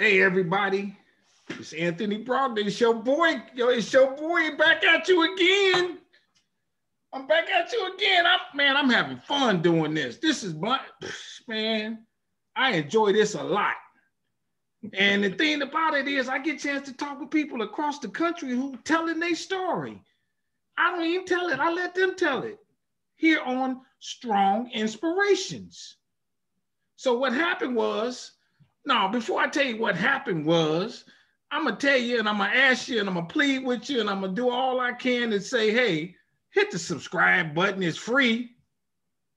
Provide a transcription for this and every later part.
Hey everybody, it's Anthony Brogdon. It's your boy, yo, it's your boy back at you again. I'm back at you again. I'm man, I'm having fun doing this. This is my man. I enjoy this a lot. And the thing about it is, I get a chance to talk with people across the country who telling their story. I don't even tell it. I let them tell it here on Strong Inspirations. So what happened was now, before I tell you what happened was, I'm gonna tell you and I'm gonna ask you and I'm gonna plead with you and I'm gonna do all I can to say, hey, hit the subscribe button, it's free.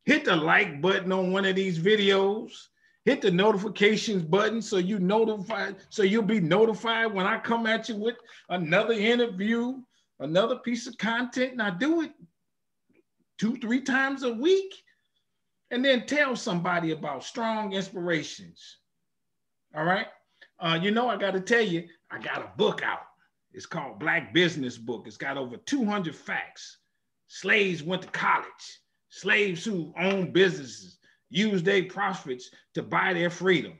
Hit the like button on one of these videos. Hit the notifications button so you notified, so you'll be notified when I come at you with another interview, another piece of content. And I do it two, three times a week. And then tell somebody about strong inspirations. All right. Uh, you know, I got to tell you, I got a book out. It's called Black Business Book. It's got over 200 facts. Slaves went to college. Slaves who owned businesses used their profits to buy their freedom.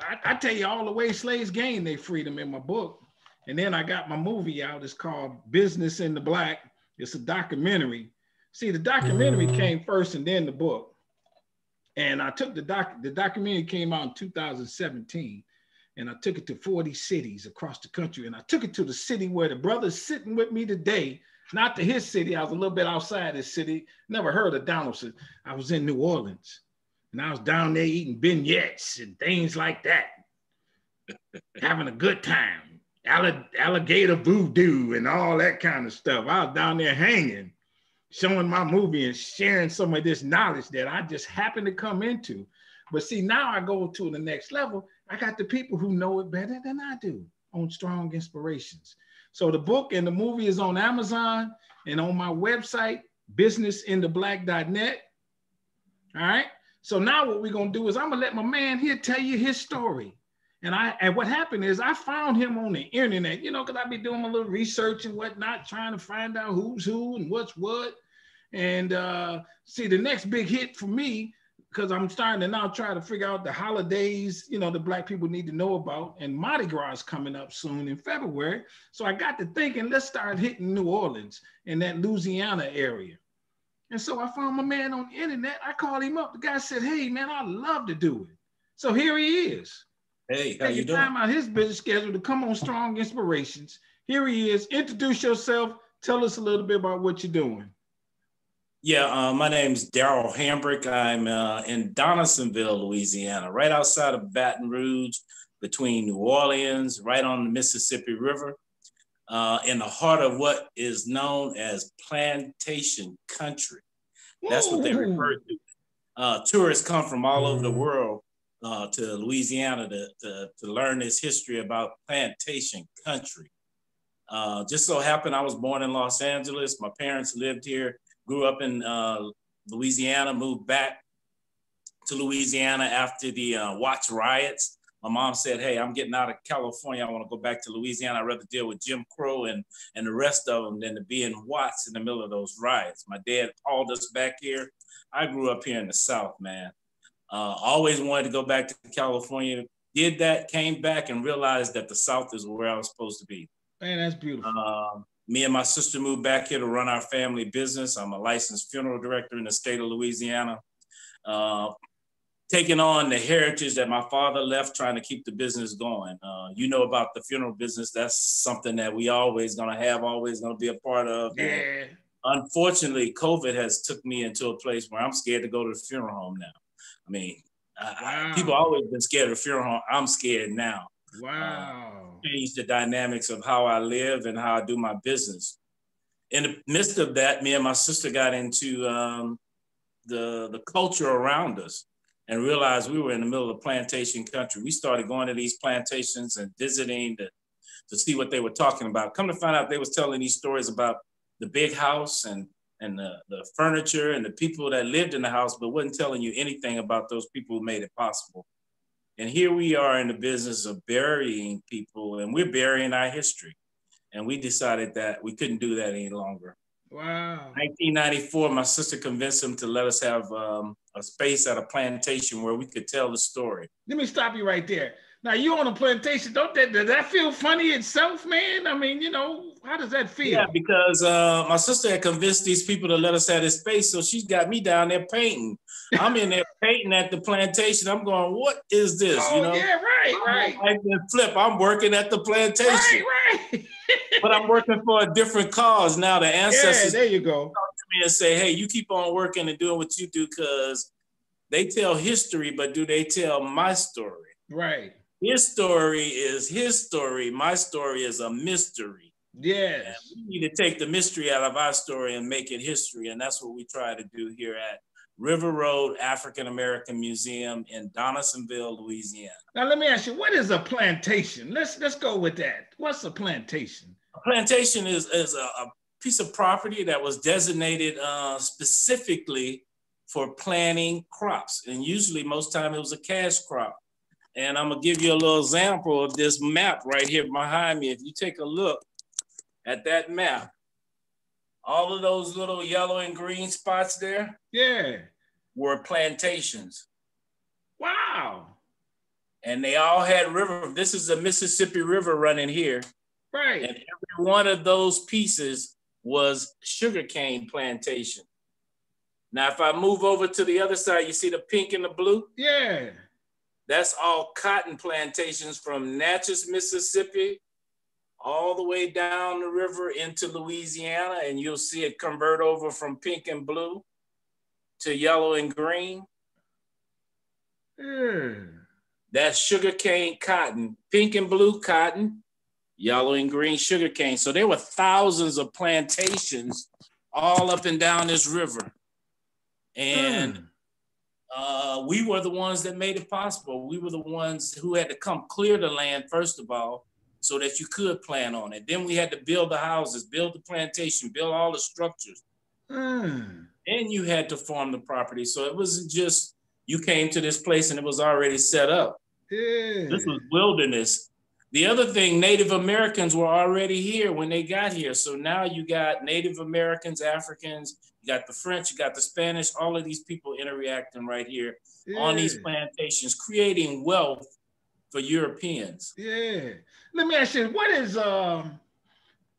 I, I tell you all the way slaves gained their freedom in my book. And then I got my movie out. It's called Business in the Black. It's a documentary. See, the documentary mm-hmm. came first and then the book. And I took the doc, the documentary came out in 2017, and I took it to 40 cities across the country. And I took it to the city where the brother's sitting with me today, not to his city. I was a little bit outside his city, never heard of Donaldson. I was in New Orleans, and I was down there eating beignets and things like that, having a good time. Alligator voodoo and all that kind of stuff. I was down there hanging showing my movie and sharing some of this knowledge that I just happened to come into. But see, now I go to the next level. I got the people who know it better than I do on Strong Inspirations. So the book and the movie is on Amazon and on my website, businessintheblack.net. All right. So now what we're gonna do is I'm gonna let my man here tell you his story. And I and what happened is I found him on the internet, you know, because I be doing a little research and whatnot, trying to find out who's who and what's what. And uh, see, the next big hit for me, because I'm starting to now try to figure out the holidays, you know, the black people need to know about. And Mardi Gras is coming up soon in February. So I got to thinking, let's start hitting New Orleans and that Louisiana area. And so I found my man on the internet. I called him up. The guy said, Hey, man, I'd love to do it. So here he is. Hey, how you doing? Time out his business schedule to come on Strong Inspirations. Here he is. Introduce yourself. Tell us a little bit about what you're doing. Yeah, uh, my name's Darryl Hambrick. I'm uh, in Donaldsonville, Louisiana, right outside of Baton Rouge, between New Orleans, right on the Mississippi River, uh, in the heart of what is known as plantation country. That's what they refer to. Uh, tourists come from all over the world uh, to Louisiana to, to, to, learn this history about plantation country. Uh, just so happened I was born in Los Angeles. My parents lived here grew up in uh, Louisiana, moved back to Louisiana after the uh, Watts riots. My mom said, Hey, I'm getting out of California. I want to go back to Louisiana. I'd rather deal with Jim Crow and, and the rest of them than to be in Watts in the middle of those riots. My dad called us back here. I grew up here in the South, man. Uh, always wanted to go back to California. Did that, came back, and realized that the South is where I was supposed to be. Man, that's beautiful. Um, me and my sister moved back here to run our family business. I'm a licensed funeral director in the state of Louisiana. Uh, taking on the heritage that my father left, trying to keep the business going. Uh, you know about the funeral business. That's something that we always gonna have, always gonna be a part of. Yeah. Unfortunately, COVID has took me into a place where I'm scared to go to the funeral home now. I mean, wow. I, people always been scared of funeral home. I'm scared now. Wow. Uh, the dynamics of how I live and how I do my business. In the midst of that, me and my sister got into um, the, the culture around us and realized we were in the middle of plantation country. We started going to these plantations and visiting to, to see what they were talking about. Come to find out, they was telling these stories about the big house and and the, the furniture and the people that lived in the house, but wasn't telling you anything about those people who made it possible. And here we are in the business of burying people, and we're burying our history. And we decided that we couldn't do that any longer. Wow. 1994, my sister convinced him to let us have um, a space at a plantation where we could tell the story. Let me stop you right there. Now you on a plantation, don't that does that feel funny itself, man? I mean, you know, how does that feel? Yeah, because uh, my sister had convinced these people to let us have this space, so she's got me down there painting. I'm in there painting at the plantation. I'm going, what is this? Oh, you know, yeah, right, right. Like flip, I'm working at the plantation, right, right. but I'm working for a different cause now. The ancestors yeah, there you go. Talk to me and say, hey, you keep on working and doing what you do, because they tell history, but do they tell my story? Right. His story is his story. My story is a mystery. Yes. And we need to take the mystery out of our story and make it history. And that's what we try to do here at River Road African American Museum in Donaldsonville, Louisiana. Now let me ask you, what is a plantation? Let's let's go with that. What's a plantation? A plantation is, is a, a piece of property that was designated uh, specifically for planting crops. And usually most time it was a cash crop. And I'm gonna give you a little example of this map right here behind me. If you take a look at that map, all of those little yellow and green spots there, yeah, were plantations. Wow. And they all had river. This is the Mississippi River running here. Right. And every one of those pieces was sugarcane plantation. Now, if I move over to the other side, you see the pink and the blue? Yeah. That's all cotton plantations from Natchez, Mississippi, all the way down the river into Louisiana. And you'll see it convert over from pink and blue to yellow and green. Yeah. That's sugarcane cotton, pink and blue cotton, yellow and green sugarcane. So there were thousands of plantations all up and down this river. And mm. uh, we were the ones that made it possible. We were the ones who had to come clear the land, first of all, so that you could plan on it. Then we had to build the houses, build the plantation, build all the structures. Mm. And you had to farm the property. So it wasn't just you came to this place and it was already set up. Yeah. This was wilderness. The other thing, Native Americans were already here when they got here. So now you got Native Americans, Africans, you got the French, you got the Spanish, all of these people interacting right here yeah. on these plantations, creating wealth for Europeans. Yeah. Let me ask you, what is um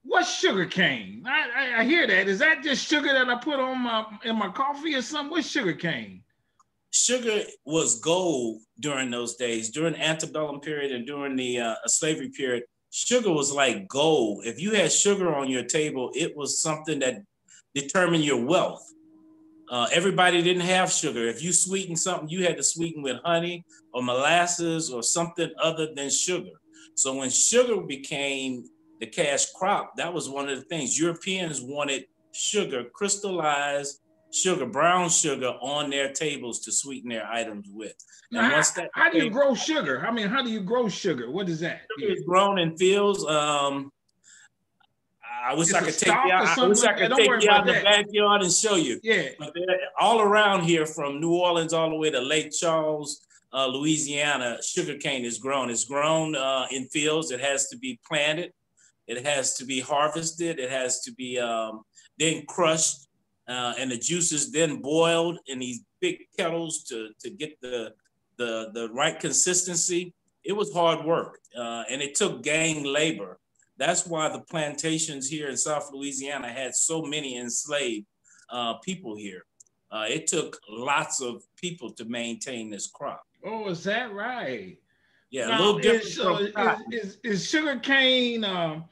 what's sugar cane? I, I, I hear that. Is that just sugar that I put on my in my coffee or something? What's sugar cane? Sugar was gold during those days, during antebellum period and during the uh, slavery period. Sugar was like gold. If you had sugar on your table, it was something that determined your wealth. Uh, everybody didn't have sugar. If you sweetened something, you had to sweeten with honey or molasses or something other than sugar. So when sugar became the cash crop, that was one of the things. Europeans wanted sugar, crystallized sugar, brown sugar on their tables to sweeten their items with. And now, once that how, how do you grow sugar? I mean, how do you grow sugar? What is that? Sugar is grown in fields. Um, I wish it's I could take you out. I wish I could take you out the backyard and show you. Yeah. But all around here, from New Orleans all the way to Lake Charles, uh, Louisiana, sugarcane is grown. It's grown uh, in fields. It has to be planted. It has to be harvested. It has to be um, then crushed, uh, and the juices then boiled in these big kettles to to get the the the right consistency. It was hard work, uh, and it took gang labor. That's why the plantations here in South Louisiana had so many enslaved uh, people here. Uh, it took lots of people to maintain this crop. Oh, is that right? Yeah, now, a little different. Is, so is, is, is sugar cane, um,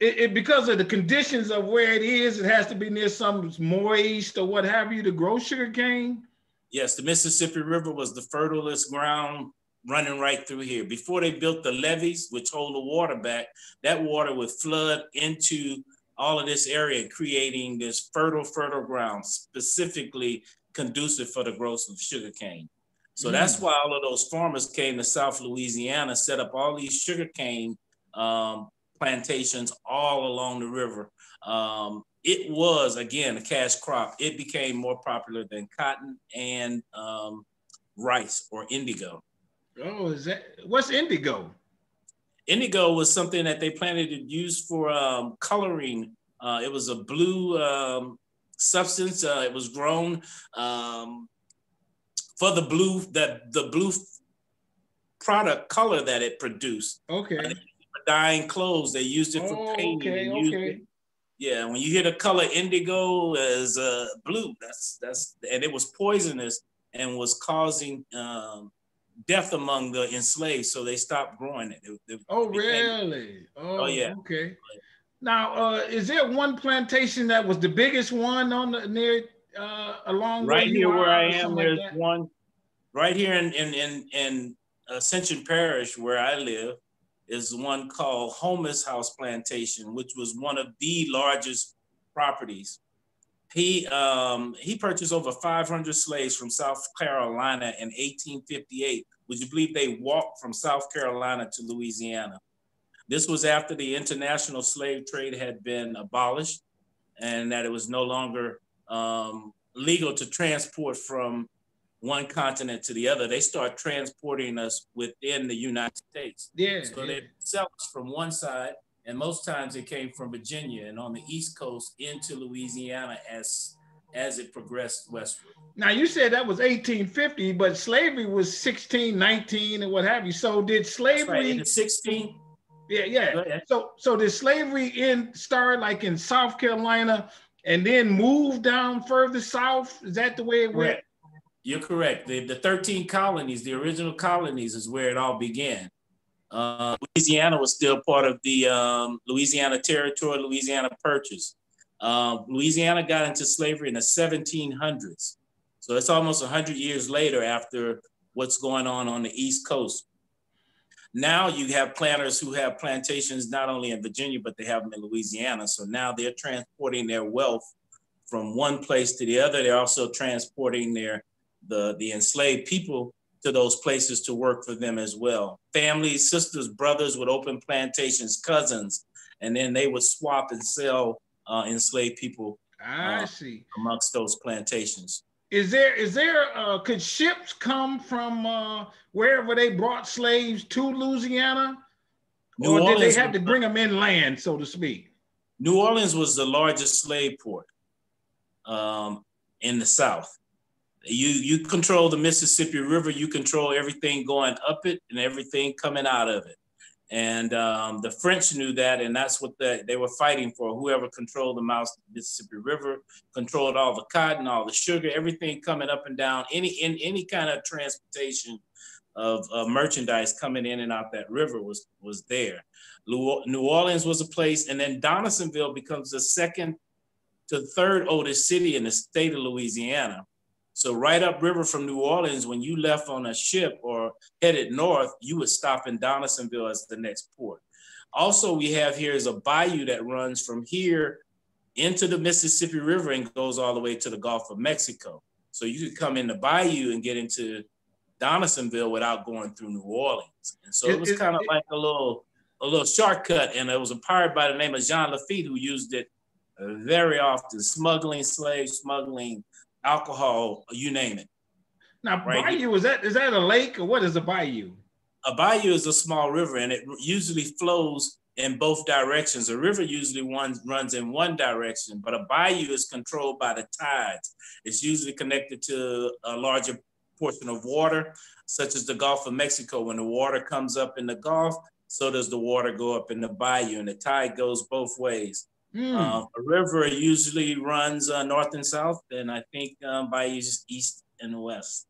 it, it, because of the conditions of where it is, it has to be near some moist or what have you to grow sugar cane? Yes, the Mississippi River was the fertilest ground running right through here. Before they built the levees, which hold the water back, that water would flood into all of this area, creating this fertile, fertile ground, specifically conducive for the growth of sugarcane. So that's why all of those farmers came to South Louisiana, set up all these sugarcane um, plantations all along the river. Um, it was, again, a cash crop. It became more popular than cotton and um, rice or indigo. Oh, is that what's indigo? Indigo was something that they planted to use for um, coloring. Uh, it was a blue um, substance. Uh, it was grown um, for the blue that the blue product color that it produced. Okay. Dyeing clothes. They used it for oh, painting. Okay, okay. It, yeah, when you hear the color indigo as uh, blue, that's that's and it was poisonous and was causing um, death among the enslaved, so they stopped growing it. it, it oh, really? Oh, oh, yeah. Okay. Now, uh, is there one plantation that was the biggest one on the near uh, along right here where I am? There's like one right here in in in, in Ascension Parish where I live is one called Houmas House Plantation, which was one of the largest properties. He um, he purchased over 500 slaves from South Carolina in 1858. Would you believe they walked from South Carolina to Louisiana? This was after the international slave trade had been abolished and that it was no longer um, legal to transport from one continent to the other. They start transporting us within the United States. Yeah. So yeah. they sell us from one side, and most times it came from Virginia and on the East Coast into Louisiana as as it progressed westward. Now you said that was 1850, but slavery was 16, 19, and what have you. So did slavery right. 16? Yeah, yeah. So so did slavery in start like in South Carolina and then move down further south? Is that the way it went? You're correct. The, the 13 colonies, the original colonies, is where it all began. Uh, Louisiana was still part of the um, Louisiana Territory, Louisiana Purchase. Uh, Louisiana got into slavery in the 1700s. So it's almost 100 years later after what's going on on the East Coast. Now you have planters who have plantations not only in Virginia, but they have them in Louisiana. So now they're transporting their wealth from one place to the other. They're also transporting their the, the enslaved people to those places to work for them as well. Families, sisters, brothers would open plantations, cousins, and then they would swap and sell uh, enslaved people. I uh, see amongst those plantations. Is there is there uh, could ships come from uh, wherever they brought slaves to Louisiana, New or Orleans did they have to bring them inland, so to speak? New Orleans was the largest slave port um, in the South. You you control the Mississippi River. You control everything going up it and everything coming out of it. And um, the French knew that, and that's what the, they were fighting for. Whoever controlled the mouth of the Mississippi River controlled all the cotton, all the sugar, everything coming up and down. Any in any kind of transportation of uh, merchandise coming in and out that river was was there. New Orleans was a place, and then Donaldsonville becomes the second to third oldest city in the state of Louisiana. So right upriver from New Orleans, when you left on a ship or headed north, you would stop in Donaldsonville as the next port. Also, we have here is a bayou that runs from here into the Mississippi River and goes all the way to the Gulf of Mexico. So you could come in the bayou and get into Donaldsonville without going through New Orleans. And so it, it was kind of like a little a little shortcut. And it was a pirate by the name of Jean Lafitte who used it very often, smuggling slaves, smuggling alcohol, you name it. Now, right? bayou is that is that a lake or what is a bayou? A bayou is a small river, and it usually flows in both directions. A river usually one, runs in one direction, but a bayou is controlled by the tides. It's usually connected to a larger portion of water, such as the Gulf of Mexico. When the water comes up in the Gulf, so does the water go up in the bayou, and the tide goes both ways. Mm. Uh, a river usually runs uh, north and south, and I think um, by east, east and west.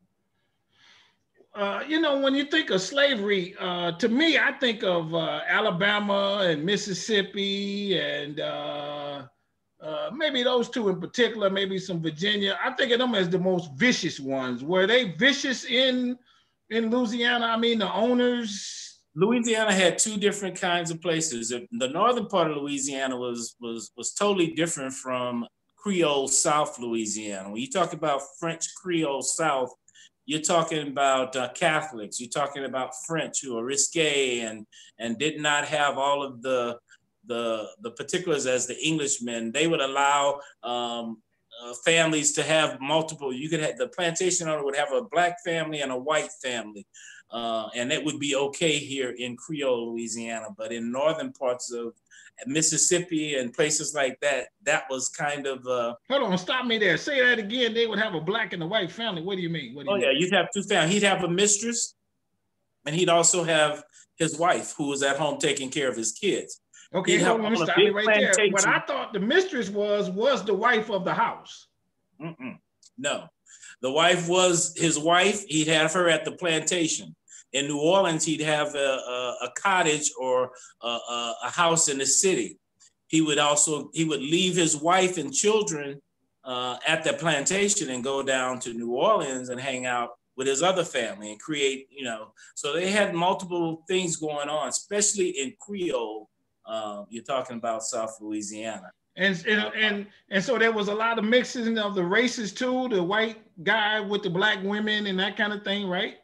Uh, you know, when you think of slavery, uh, to me, I think of uh, Alabama and Mississippi and uh, uh, maybe those two in particular, maybe some Virginia. I think of them as the most vicious ones. Were they vicious in in Louisiana? I mean, the owners Louisiana had two different kinds of places. The northern part of Louisiana was was was totally different from Creole South Louisiana. When you talk about French Creole South, you're talking about uh, Catholics. You're talking about French who are risque and and did not have all of the the the particulars as the Englishmen. They would allow um, uh, families to have multiple. You could have the plantation owner would have a black family and a white family. Uh, and it would be okay here in Creole, Louisiana. But in northern parts of Mississippi and places like that, that was kind of. Uh, Hold on, stop me there. Say that again. They would have a black and a white family. What do you mean? What do you oh, mean? yeah, you'd have two families. He'd have a mistress, and he'd also have his wife who was at home taking care of his kids. Okay, hold on, stop me right there. What I thought the mistress was was the wife of the house. Mm-mm. No, the wife was his wife. He'd have her at the plantation. In New Orleans, he'd have a, a, a cottage or a, a, house in the city. He would also he would leave his wife and children uh, at the plantation and go down to New Orleans and hang out with his other family and create, you know. So they had multiple things going on, especially in Creole. Uh, you're talking about South Louisiana. And, and and and so there was a lot of mixing of the races too, the white guy with the black women and that kind of thing, right?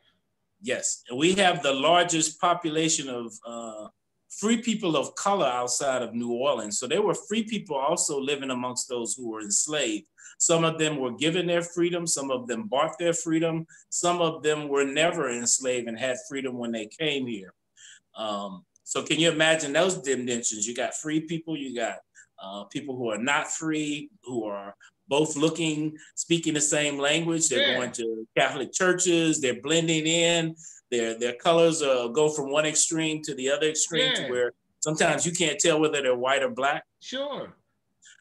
Yes, And we have the largest population of uh, free people of color outside of New Orleans. So there were free people also living amongst those who were enslaved. Some of them were given their freedom, some of them bought their freedom, some of them were never enslaved and had freedom when they came here. Um, so can you imagine those dimensions? You got free people, you got uh, people who are not free, who are both looking, speaking the same language. They're yeah. going to Catholic churches. They're blending in. Their their colors uh, go from one extreme to the other extreme yeah. to where sometimes you can't tell whether they're white or black. Sure.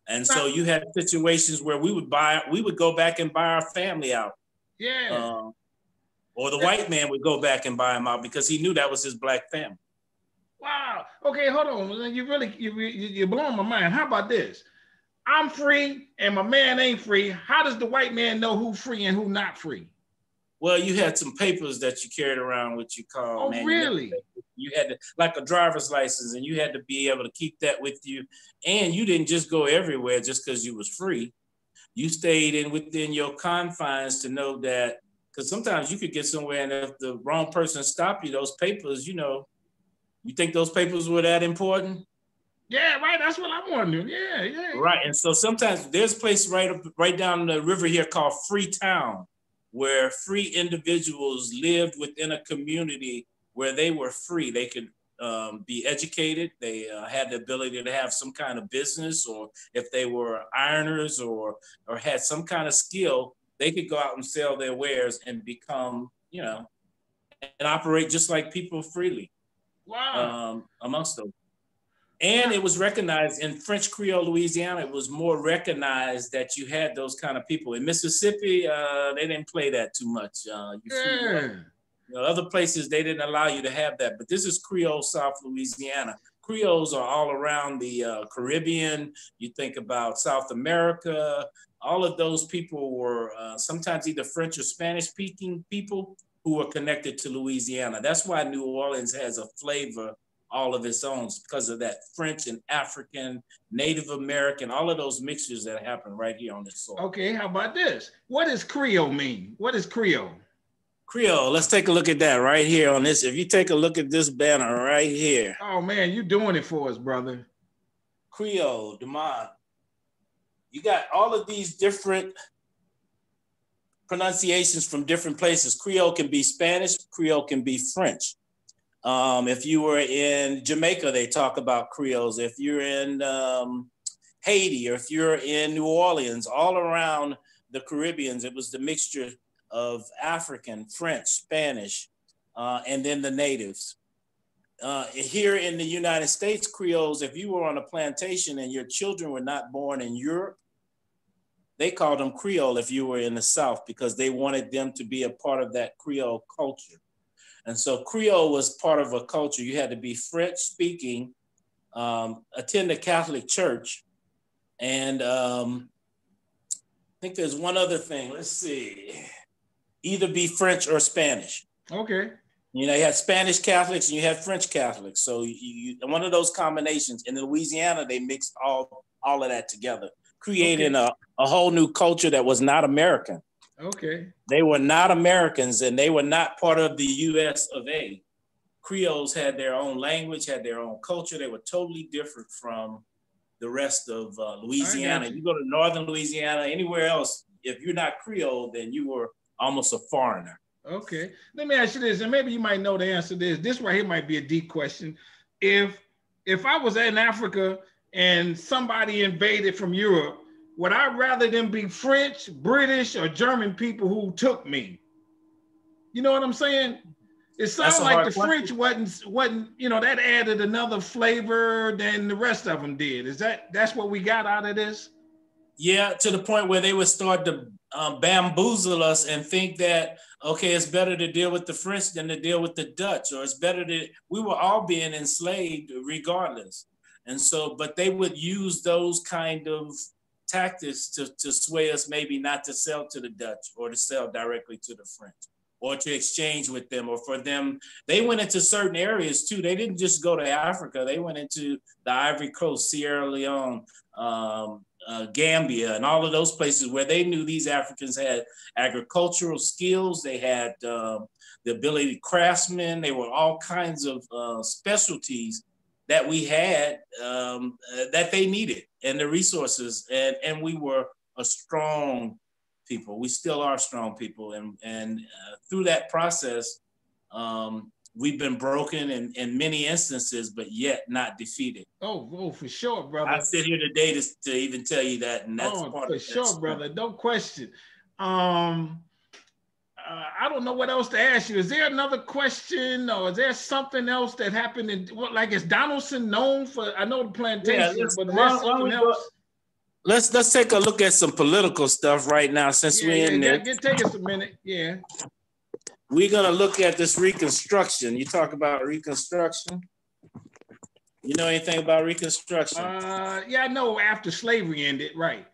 And so you had situations where we would buy, we would go back and buy our family out. Yeah. Um, or the white man would go back and buy him out because he knew that was his black family. Wow. Okay, hold on. You really you you're blowing my mind. How about this? I'm free and my man ain't free. How does the white man know who's free and who not free? Well, you had some papers that you carried around, what you called. Oh, man, really? You had to, like a driver's license, and you had to be able to keep that with you. And you didn't just go everywhere just because you was free. You stayed in within your confines to know that, because sometimes you could get somewhere, and if the wrong person stopped you, those papers, you know, you think those papers were that important? Yeah, right. That's what I'm wondering. Yeah, yeah. Right. And so sometimes there's a place right up, right down the river here called Freetown where free individuals lived within a community where they were free. They could um, be educated. They uh, had the ability to have some kind of business, or if they were ironers or or had some kind of skill, they could go out and sell their wares and become, you know, and operate just like people freely. Wow. Um, amongst them. And it was recognized in French Creole Louisiana, it was more recognized that you had those kind of people. In Mississippi, uh, they didn't play that too much. Uh, you, yeah. you know, other places, they didn't allow you to have that. But this is Creole South Louisiana. Creoles are all around the uh, Caribbean. You think about South America. All of those people were uh, sometimes either French or Spanish speaking people who were connected to Louisiana. That's why New Orleans has a flavor all of its own because of that French and African, Native American, all of those mixtures that happen right here on this soil. Okay, how about this? What does Creole mean? What is Creole? Creole, let's take a look at that right here on this. If you take a look at this banner right here. Oh man, you're doing it for us, brother. Creole, Demond. You got all of these different pronunciations from different places. Creole can be Spanish, Creole can be French. Um, if you were in Jamaica, they talk about Creoles. If you're in um, Haiti or if you're in New Orleans, all around the Caribbeans, it was the mixture of African, French, Spanish, uh, and then the natives. Uh, here in the United States, Creoles, if you were on a plantation and your children were not born in Europe, they called them Creole if you were in the South because they wanted them to be a part of that Creole culture. And so Creole was part of a culture. You had to be French speaking, um, attend a Catholic church. And um, I think there's one other thing. Let's see. Either be French or Spanish. Okay. You know, you had Spanish Catholics and you had French Catholics. So you, you one of those combinations. In Louisiana, they mixed all all of that together, creating okay. a, a whole new culture that was not American. Okay. They were not Americans and they were not part of the US of A. Creoles had their own language, had their own culture. They were totally different from the rest of uh, Louisiana. You go to northern Louisiana, anywhere else, if you're not Creole, then you were almost a foreigner. Okay. Let me ask you this, and maybe you might know the answer to this. This right here might be a deep question. If if I was in Africa and somebody invaded from Europe would I rather them be French, British, or German people who took me? You know what I'm saying? It sounds like the question. French wasn't wasn't you know that added another flavor than the rest of them did. Is that that's what we got out of this? Yeah, to the point where they would start to um, bamboozle us and think that okay, it's better to deal with the French than to deal with the Dutch, or it's better to we were all being enslaved regardless. And so, but they would use those kind of tactics to, to sway us maybe not to sell to the Dutch or to sell directly to the French or to exchange with them or for them. They went into certain areas too. They didn't just go to Africa. They went into the Ivory Coast, Sierra Leone, um, uh, Gambia, and all of those places where they knew these Africans had agricultural skills. They had um, the ability to craftsmen. They were all kinds of uh, specialties that we had um, uh, that they needed and the resources. And, and we were a strong people. We still are strong people. And, and uh, through that process, um, we've been broken in, in many instances, but yet not defeated. Oh, oh, for sure, brother. I sit here today to, to even tell you that, and that's oh, part for sure, brother. No question. Um, uh, I don't know what else to ask you. Is there another question, or is there something else that happened in what? Like, is Donaldson known for? I know the plantation, yeah, but there something else? Let's let's take a look at some political stuff right now since yeah, we're yeah, in there. Get, take us a minute. Yeah we're gonna look at this reconstruction. You talk about reconstruction. You know anything about reconstruction? Uh, yeah, I know after slavery ended, right?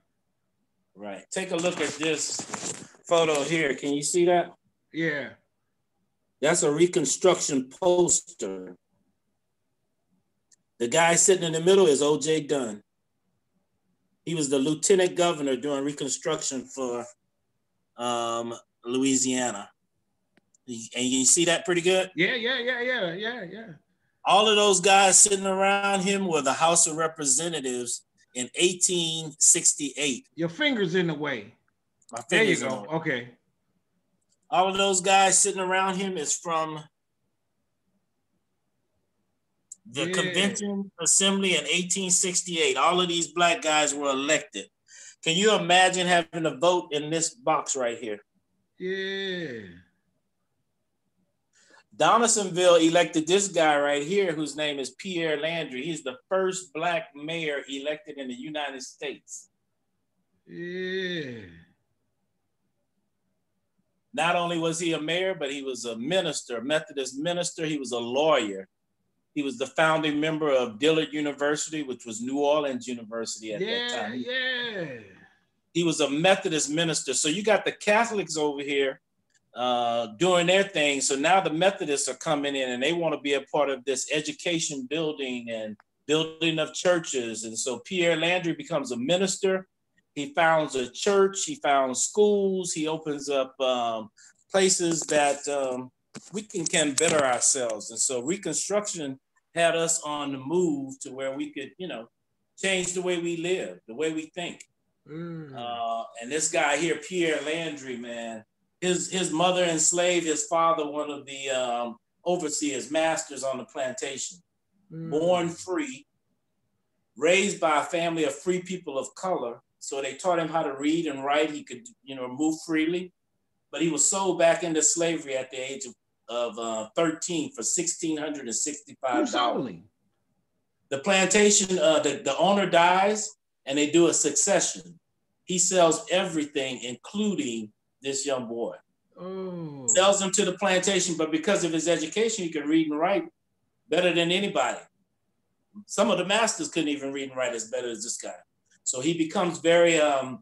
Right. Take a look at this photo here. Can you see that? Yeah. That's a reconstruction poster. The guy sitting in the middle is O.J. Dunn. He was the lieutenant governor during Reconstruction for um, Louisiana. And you see that pretty good? Yeah, yeah, yeah, yeah, yeah, yeah. All of those guys sitting around him were the House of Representatives in 1868. Your fingers in the way. My there you go. Okay. All of those guys sitting around him is from the yeah. convention assembly in 1868. All of these black guys were elected. Can you imagine having a vote in this box right here? Yeah. Donaldsonville elected this guy right here, whose name is Pierre Landry. He's the first black mayor elected in the United States. Yeah. Not only was he a mayor, but he was a minister, a Methodist minister. He was a lawyer. He was the founding member of Dillard University, which was New Orleans University at yeah, that time. Yeah. He was a Methodist minister. So you got the Catholics over here uh, doing their thing. So now the Methodists are coming in and they want to be a part of this education building and building of churches. And so Pierre Landry becomes a minister. He founds a church, he founds schools, he opens up um, places that um, we can, can better ourselves. And so Reconstruction had us on the move to where we could, you know, change the way we live, the way we think. Mm. Uh, and this guy here, Pierre Landry, man, his his mother enslaved his father, one of the um, overseers, masters on the plantation. Mm. Born free, raised by a family of free people of color. So they taught him how to read and write. He could, you know, move freely. But he was sold back into slavery at the age of, of uh, 13 for $1,665. The plantation, uh, the, the owner dies and they do a succession. He sells everything, including this young boy. Oh. Sells him to the plantation, but because of his education, he could read and write better than anybody. Some of the masters couldn't even read and write as better as this guy. So he becomes very um,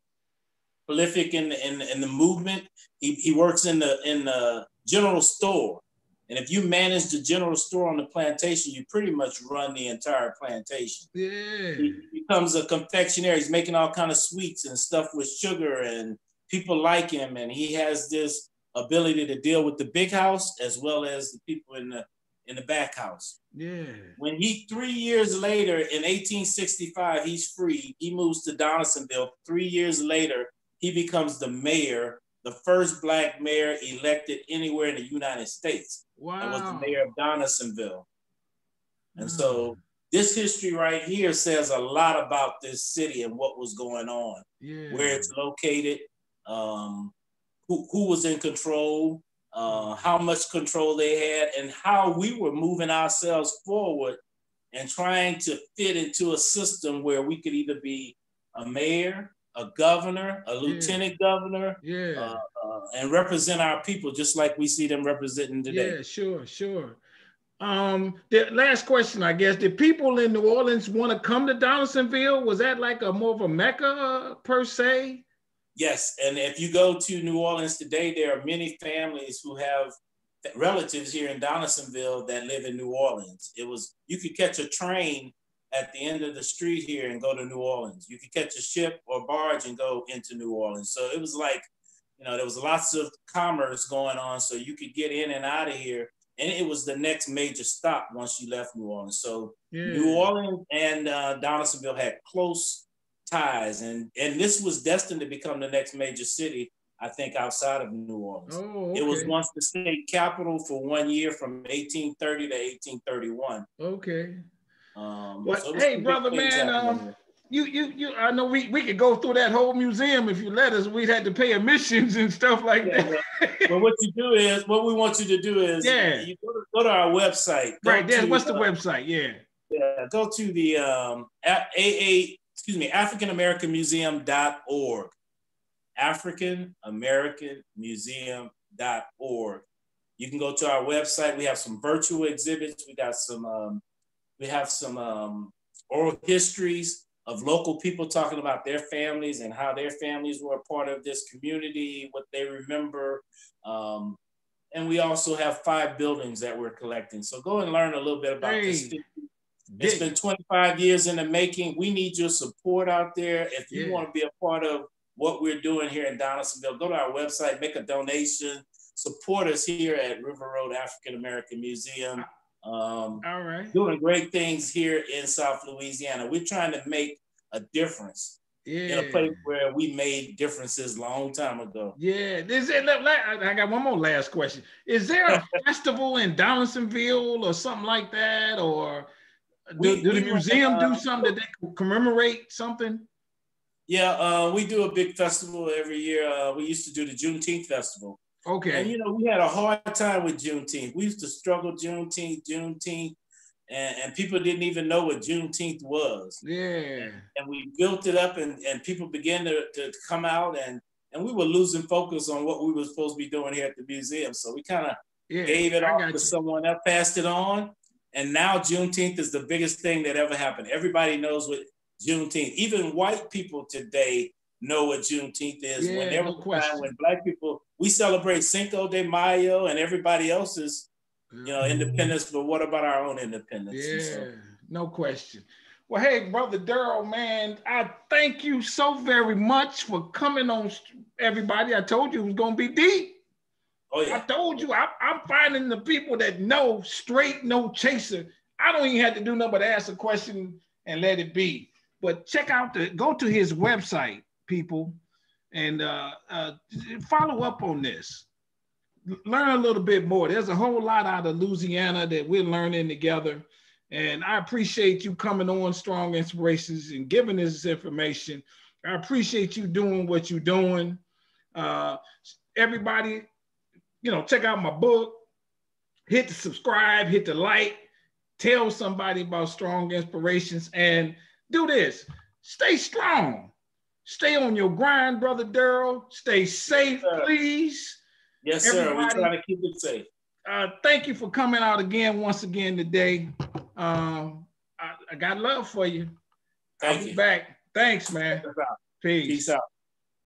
prolific in, in, in the movement. He, he works in the in the general store. And if you manage the general store on the plantation, you pretty much run the entire plantation. Yeah. He becomes a confectioner. He's making all kind of sweets and stuff with sugar and people like him, and he has this ability to deal with the big house as well as the people in the in the back house. Yeah. When he three years later in 1865, he's free. He moves to Donaldsonville. Three years later, he becomes the mayor, the first black mayor elected anywhere in the United States. Wow. And was the mayor of Donaldsonville. And so hmm. this history right here says a lot about this city and what was going on, yeah. where it's located, um, who, who was in control, uh, how much control they had, and how we were moving ourselves forward and trying to fit into a system where we could either be a mayor, a governor, a lieutenant yeah. governor, yeah, uh, uh, and represent our people just like we see them representing today. Yeah, sure, sure. Um, the last question, I guess, did people in New Orleans want to come to Donaldsonville? Was that like a more of a mecca uh, per se? Yes, and if you go to New Orleans today, there are many families who have relatives here in Donaldsonville that live in New Orleans. It was you could catch a train at the end of the street here and go to New Orleans. You could catch a ship or barge and go into New Orleans. So it was like, you know, there was lots of commerce going on, so you could get in and out of here. And it was the next major stop once you left New Orleans. So yeah. New Orleans and uh, Donaldsonville had close ties, and and this was destined to become the next major city I think, outside of New Orleans. Oh, okay. It was once the state capital for one year from 1830 to 1831. Okay. Um, well, so hey, brother, man, um, you, you, you, I know we, we could go through that whole museum if you let us. We'd had to pay admissions and stuff like yeah, that. but what you do is, what we want you to do is, yeah, you go to, go to our website. Right there. What's the uh, website? Yeah. Yeah. Go to the um, AA, excuse me, African American Museum.org. African American Museum.org. You can go to our website. We have some virtual exhibits. We got some, um, we have some um, oral histories of local people talking about their families and how their families were a part of this community, what they remember. Um, and we also have five buildings that we're collecting. So go and learn a little bit about hey. this. It's been 25 years in the making. We need your support out there. If you yeah. want to be a part of what we're doing here in Donaldsonville, go to our website, make a donation, support us here at River Road African American Museum. Um, All right. Doing great things here in South Louisiana. We're trying to make a difference yeah. in a place where we made differences long time ago. Yeah. Is it, I got one more last question. Is there a festival in Donaldsonville or something like that? Or do, we, do the museum uh, do something that they commemorate something? Yeah, uh, we do a big festival every year. Uh, we used to do the Juneteenth festival. Okay. And you know, we had a hard time with Juneteenth. We used to struggle Juneteenth, Juneteenth, and, and people didn't even know what Juneteenth was. Yeah. And we built it up, and, and people began to, to come out, and and we were losing focus on what we were supposed to be doing here at the museum. So we kind of yeah, gave it off to you. someone else, passed it on, and now Juneteenth is the biggest thing that ever happened. Everybody knows what Juneteenth. Even white people today know what Juneteenth is. Yeah, when no time when black people we celebrate Cinco de Mayo and everybody else's, you know, mm-hmm. independence, but what about our own independence? Yeah, so, no question. Well, hey, brother Darryl, man, I thank you so very much for coming on. Everybody, I told you it was gonna be deep. Oh yeah. I told you I, I'm finding the people that know straight, no chaser. I don't even have to do nothing but ask a question and let it be. But check out the go to his website, people, and uh, uh, follow up on this. Learn a little bit more. There's a whole lot out of Louisiana that we're learning together. And I appreciate you coming on Strong Inspirations and giving this information. I appreciate you doing what you're doing. Uh, everybody, you know, check out my book, hit the subscribe, hit the like, tell somebody about Strong Inspirations. And do this. Stay strong. Stay on your grind, brother Darryl. Stay safe, yes, please. Yes, Everybody, sir. We try to keep it safe. Uh, thank you for coming out again, once again today. Um, I, I got love for you. Thank I'll you. back. Thanks, man. Peace. Peace out.